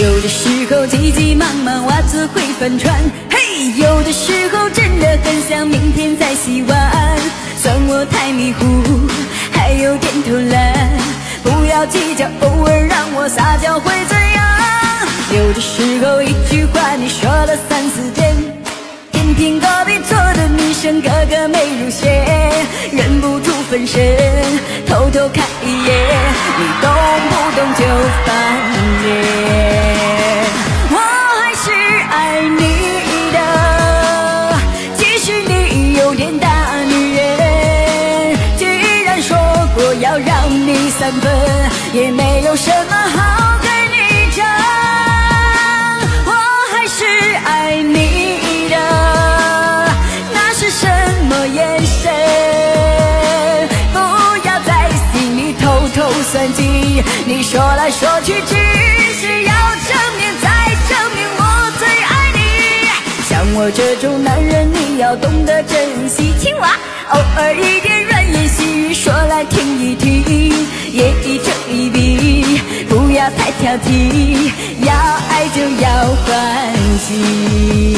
有的时候急急忙忙袜子会翻船，嘿，有的时候真的很想明天再洗碗。算我太迷糊，还有点偷懒，不要计较，偶尔让我撒娇会怎样？有的时候一句话你说了三四遍，偏偏隔壁坐的女生个个没入选，忍不住分神，偷偷看一眼，你三分，也没有什么好跟你争。我还是爱你的，那是什么眼神？不要在心里偷偷算计，你说来说去只是要证明再证明我最爱你。像我这种男人，你要懂得珍惜。青蛙，偶尔一太挑剔，要爱就要欢喜。